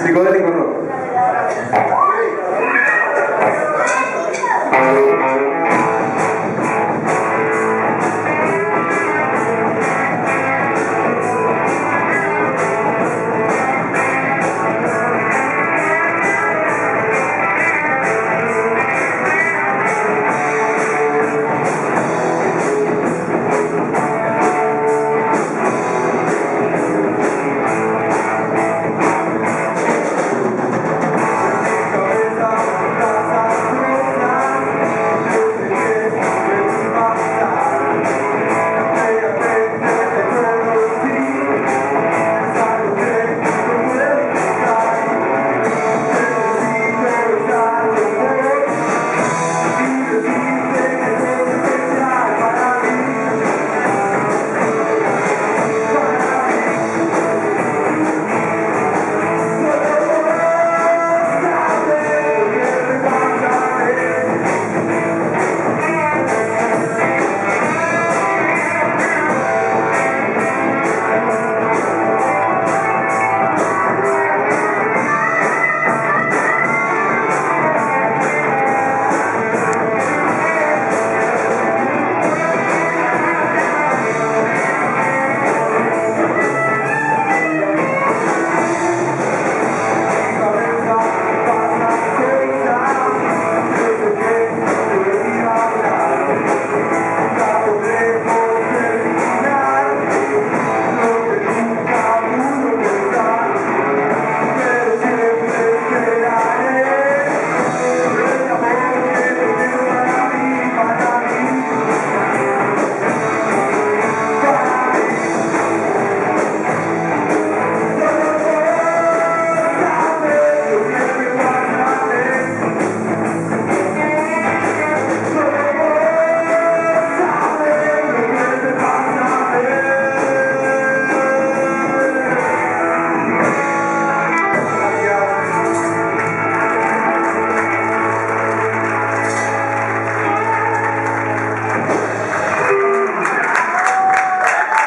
Psicodélico no.